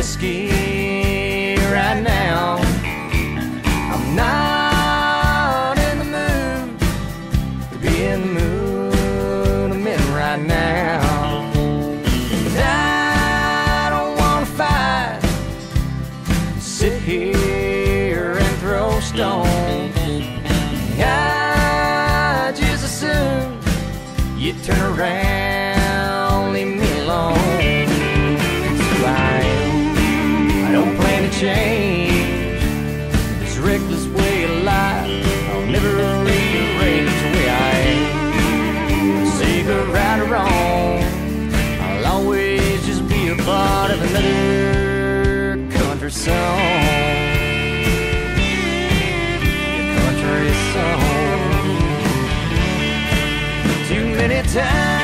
whiskey right now. I'm not in the mood to be in the mood I'm in right now. And I don't want to fight, sit here and throw stones. I just assume you turn around. Change this reckless way of life. I'll never rearrange the way I am. Say good right or wrong, I'll always just be a part of another country song. Country song. Too many times